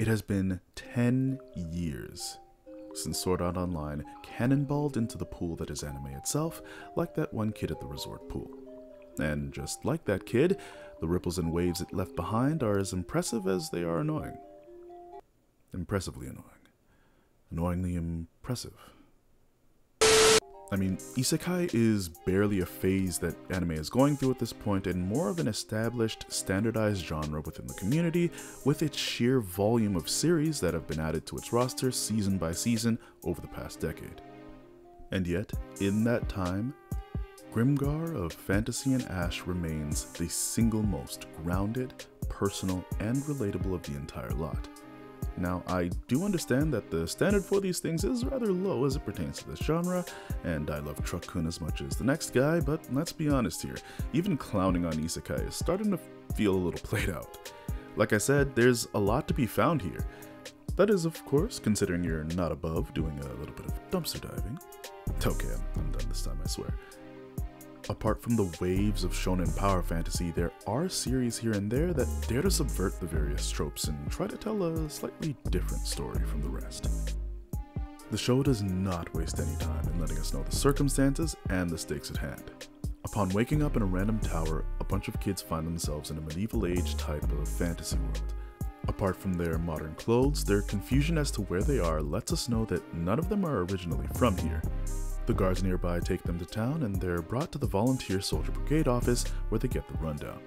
It has been 10 years since Sword Art Online cannonballed into the pool that is anime itself, like that one kid at the resort pool. And just like that kid, the ripples and waves it left behind are as impressive as they are annoying. Impressively annoying. Annoyingly impressive. I mean, isekai is barely a phase that anime is going through at this point and more of an established, standardized genre within the community with its sheer volume of series that have been added to its roster season by season over the past decade. And yet, in that time, Grimgar of Fantasy and Ash remains the single most grounded, personal, and relatable of the entire lot. Now, I do understand that the standard for these things is rather low as it pertains to this genre, and I love Truck-kun as much as the next guy, but let's be honest here, even clowning on isekai is starting to feel a little played out. Like I said, there's a lot to be found here. That is, of course, considering you're not above doing a little bit of dumpster diving. Okay, I'm done this time, I swear. Apart from the waves of shonen power fantasy, there are series here and there that dare to subvert the various tropes and try to tell a slightly different story from the rest. The show does not waste any time in letting us know the circumstances and the stakes at hand. Upon waking up in a random tower, a bunch of kids find themselves in a medieval age type of fantasy world. Apart from their modern clothes, their confusion as to where they are lets us know that none of them are originally from here, the guards nearby take them to town and they're brought to the Volunteer Soldier Brigade office where they get the rundown.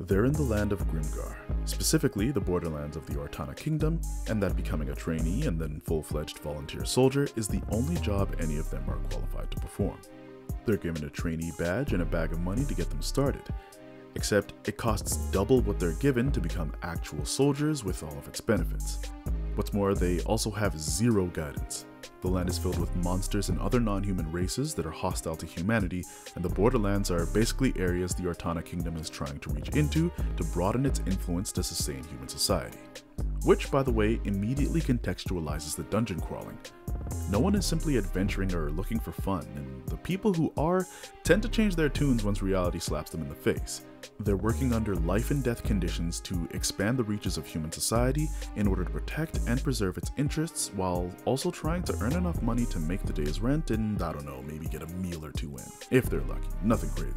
They're in the land of Grimgar, specifically the borderlands of the Altana Kingdom, and that becoming a trainee and then full-fledged volunteer soldier is the only job any of them are qualified to perform. They're given a trainee badge and a bag of money to get them started, except it costs double what they're given to become actual soldiers with all of its benefits. What's more, they also have zero guidance, the land is filled with monsters and other non-human races that are hostile to humanity, and the borderlands are basically areas the Altana Kingdom is trying to reach into to broaden its influence to sustain human society. Which, by the way, immediately contextualizes the dungeon crawling. No one is simply adventuring or looking for fun, and the people who are tend to change their tunes once reality slaps them in the face. They're working under life and death conditions to expand the reaches of human society in order to protect and preserve its interests while also trying to earn enough money to make the day's rent and, I don't know, maybe get a meal or two in, if they're lucky. Nothing crazy.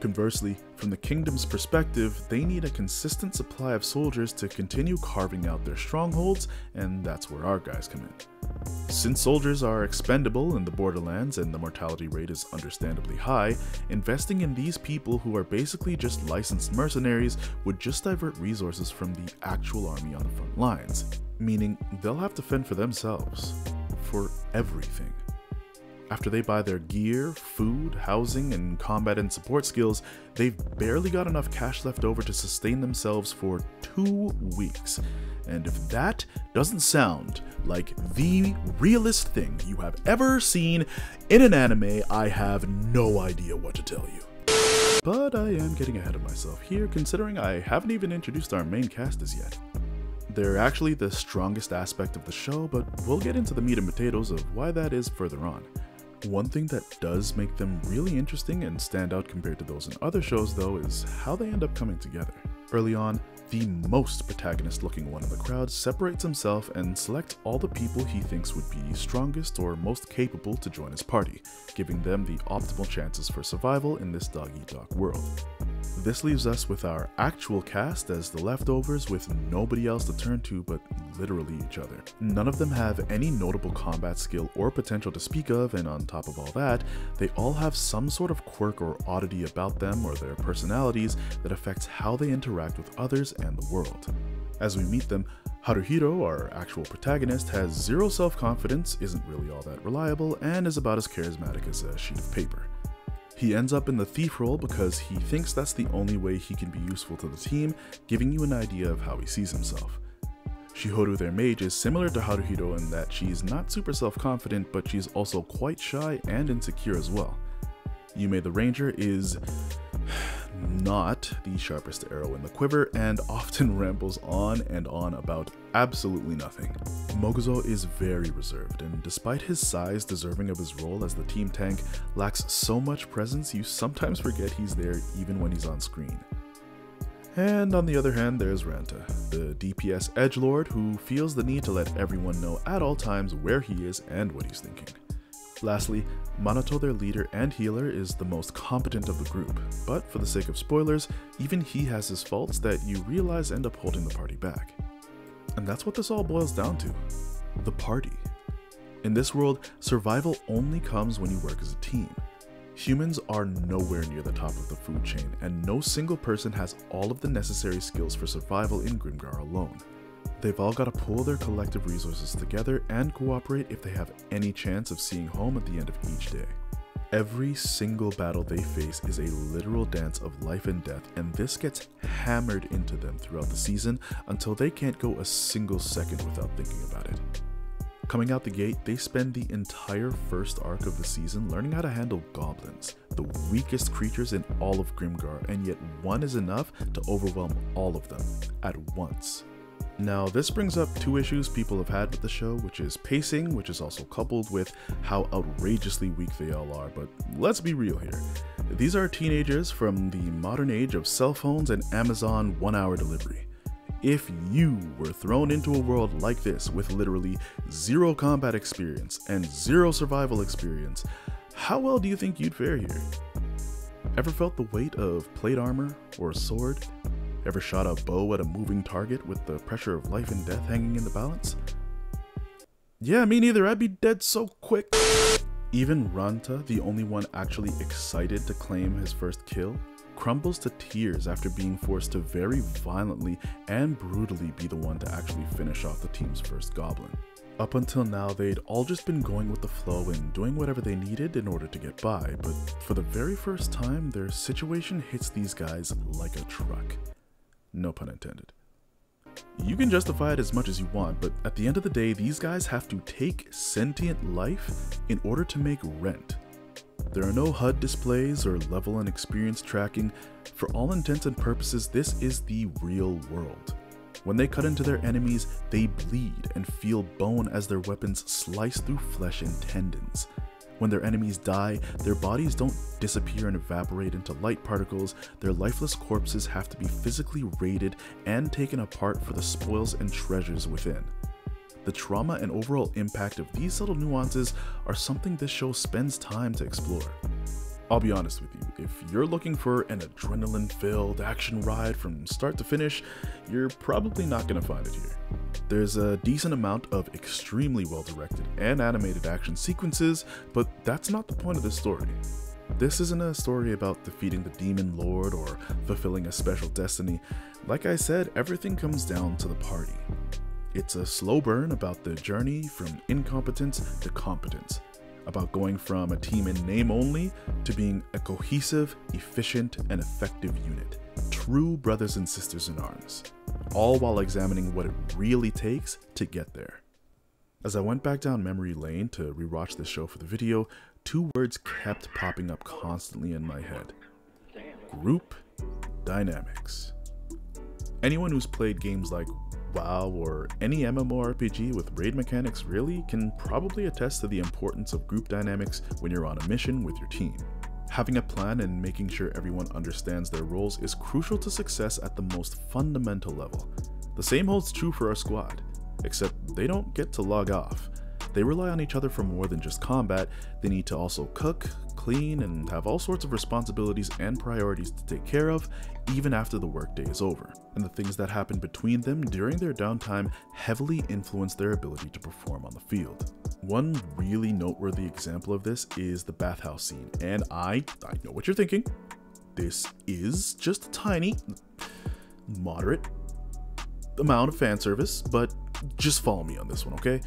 Conversely, from the kingdom's perspective, they need a consistent supply of soldiers to continue carving out their strongholds, and that's where our guys come in. Since soldiers are expendable in the borderlands and the mortality rate is understandably high, investing in these people who are basically just licensed mercenaries would just divert resources from the actual army on the front lines, meaning they'll have to fend for themselves. For everything. After they buy their gear, food, housing, and combat and support skills, they've barely got enough cash left over to sustain themselves for two weeks. And if that doesn't sound like the realest thing you have ever seen in an anime, I have no idea what to tell you. But I am getting ahead of myself here, considering I haven't even introduced our main cast as yet. They're actually the strongest aspect of the show, but we'll get into the meat and potatoes of why that is further on. One thing that does make them really interesting and stand out compared to those in other shows though is how they end up coming together. Early on, the most protagonist looking one in the crowd separates himself and selects all the people he thinks would be strongest or most capable to join his party, giving them the optimal chances for survival in this dog-eat-dog world. This leaves us with our actual cast as the leftovers with nobody else to turn to but literally each other. None of them have any notable combat skill or potential to speak of and on top of all that, they all have some sort of quirk or oddity about them or their personalities that affects how they interact with others and the world. As we meet them, Haruhiro, our actual protagonist, has zero self-confidence, isn't really all that reliable, and is about as charismatic as a sheet of paper. He ends up in the thief role because he thinks that's the only way he can be useful to the team, giving you an idea of how he sees himself. Shihoru, their mage, is similar to Haruhiro in that she's not super self-confident, but she's also quite shy and insecure as well. Yume the ranger is not the sharpest arrow in the quiver and often rambles on and on about absolutely nothing. Moguzo is very reserved and despite his size deserving of his role as the team tank, lacks so much presence you sometimes forget he's there even when he's on screen. And on the other hand, there's Ranta, the DPS edgelord who feels the need to let everyone know at all times where he is and what he's thinking. Lastly, Manato, their leader and healer, is the most competent of the group, but for the sake of spoilers, even he has his faults that you realize end up holding the party back. And that's what this all boils down to the party. In this world, survival only comes when you work as a team. Humans are nowhere near the top of the food chain, and no single person has all of the necessary skills for survival in Grimgar alone. They've all got to pull their collective resources together and cooperate if they have any chance of seeing home at the end of each day. Every single battle they face is a literal dance of life and death, and this gets hammered into them throughout the season until they can't go a single second without thinking about it. Coming out the gate, they spend the entire first arc of the season learning how to handle goblins, the weakest creatures in all of Grimgar, and yet one is enough to overwhelm all of them at once. Now, this brings up two issues people have had with the show, which is pacing, which is also coupled with how outrageously weak they all are. But let's be real here. These are teenagers from the modern age of cell phones and Amazon one hour delivery. If you were thrown into a world like this with literally zero combat experience and zero survival experience, how well do you think you'd fare here? Ever felt the weight of plate armor or a sword? Ever shot a bow at a moving target with the pressure of life and death hanging in the balance? Yeah, me neither, I'd be dead so quick. Even Ranta, the only one actually excited to claim his first kill, crumbles to tears after being forced to very violently and brutally be the one to actually finish off the team's first goblin. Up until now, they'd all just been going with the flow and doing whatever they needed in order to get by, but for the very first time, their situation hits these guys like a truck. No pun intended. You can justify it as much as you want, but at the end of the day, these guys have to take sentient life in order to make rent. There are no HUD displays or level and experience tracking. For all intents and purposes, this is the real world. When they cut into their enemies, they bleed and feel bone as their weapons slice through flesh and tendons. When their enemies die, their bodies don't disappear and evaporate into light particles, their lifeless corpses have to be physically raided and taken apart for the spoils and treasures within. The trauma and overall impact of these subtle nuances are something this show spends time to explore. I'll be honest with you, if you're looking for an adrenaline filled action ride from start to finish, you're probably not going to find it here. There's a decent amount of extremely well directed and animated action sequences, but that's not the point of this story. This isn't a story about defeating the demon lord or fulfilling a special destiny. Like I said, everything comes down to the party. It's a slow burn about the journey from incompetence to competence, about going from a team in name only to being a cohesive, efficient, and effective unit. True brothers and sisters in arms, all while examining what it really takes to get there. As I went back down memory lane to rewatch this show for the video, two words kept popping up constantly in my head. Group dynamics. Anyone who's played games like WoW or any MMORPG with raid mechanics really can probably attest to the importance of group dynamics when you're on a mission with your team. Having a plan and making sure everyone understands their roles is crucial to success at the most fundamental level. The same holds true for our squad, except they don't get to log off. They rely on each other for more than just combat, they need to also cook, clean, and have all sorts of responsibilities and priorities to take care of, even after the workday is over. And the things that happen between them during their downtime heavily influence their ability to perform on the field. One really noteworthy example of this is the bathhouse scene, and I, I know what you're thinking. This is just a tiny, moderate amount of fan service, but just follow me on this one, okay?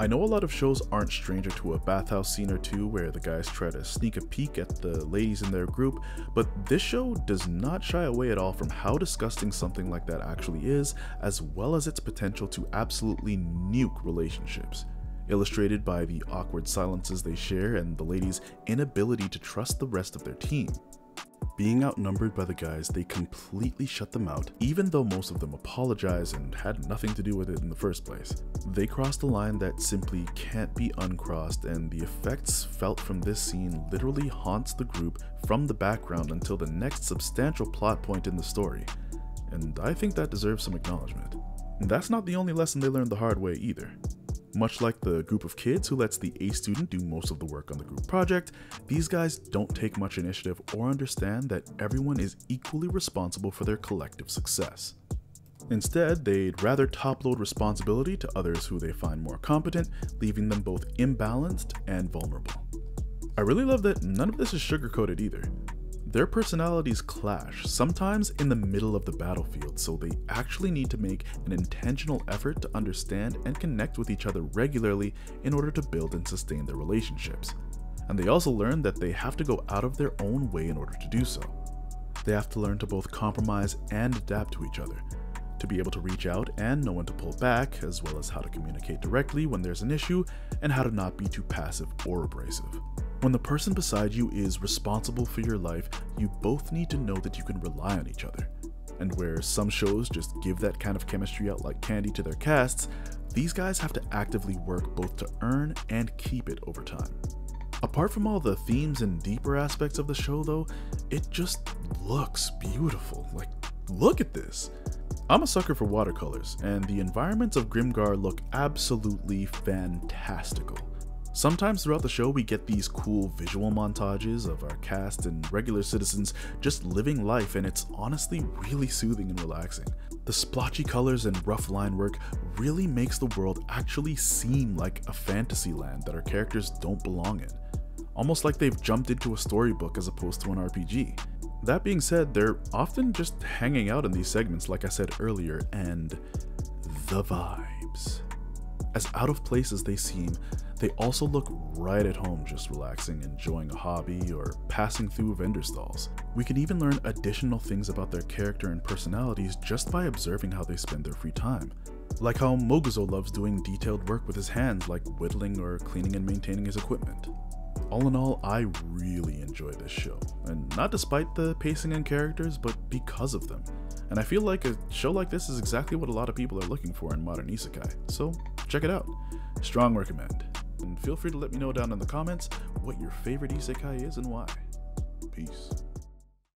I know a lot of shows aren't stranger to a bathhouse scene or two where the guys try to sneak a peek at the ladies in their group, but this show does not shy away at all from how disgusting something like that actually is, as well as its potential to absolutely nuke relationships. Illustrated by the awkward silences they share and the ladies' inability to trust the rest of their team. Being outnumbered by the guys, they completely shut them out, even though most of them apologize and had nothing to do with it in the first place. They crossed a line that simply can't be uncrossed, and the effects felt from this scene literally haunts the group from the background until the next substantial plot point in the story. and I think that deserves some acknowledgement. That's not the only lesson they learned the hard way either. Much like the group of kids who lets the A student do most of the work on the group project, these guys don't take much initiative or understand that everyone is equally responsible for their collective success. Instead, they'd rather topload responsibility to others who they find more competent, leaving them both imbalanced and vulnerable. I really love that none of this is sugarcoated either. Their personalities clash, sometimes in the middle of the battlefield, so they actually need to make an intentional effort to understand and connect with each other regularly in order to build and sustain their relationships. And they also learn that they have to go out of their own way in order to do so. They have to learn to both compromise and adapt to each other, to be able to reach out and know when to pull back, as well as how to communicate directly when there's an issue, and how to not be too passive or abrasive. When the person beside you is responsible for your life, you both need to know that you can rely on each other. And where some shows just give that kind of chemistry out like candy to their casts, these guys have to actively work both to earn and keep it over time. Apart from all the themes and deeper aspects of the show, though, it just looks beautiful. Like, look at this. I'm a sucker for watercolors, and the environments of Grimgar look absolutely fantastical. Sometimes throughout the show, we get these cool visual montages of our cast and regular citizens just living life, and it's honestly really soothing and relaxing. The splotchy colors and rough line work really makes the world actually seem like a fantasy land that our characters don't belong in. Almost like they've jumped into a storybook as opposed to an RPG. That being said, they're often just hanging out in these segments, like I said earlier, and the vibes. As out of place as they seem, they also look right at home just relaxing, enjoying a hobby, or passing through vendor stalls. We can even learn additional things about their character and personalities just by observing how they spend their free time. Like how Moguzo loves doing detailed work with his hands like whittling or cleaning and maintaining his equipment. All in all, I really enjoy this show, and not despite the pacing and characters, but because of them. And I feel like a show like this is exactly what a lot of people are looking for in modern isekai, so check it out. Strong recommend. And feel free to let me know down in the comments what your favorite isekai is and why. Peace.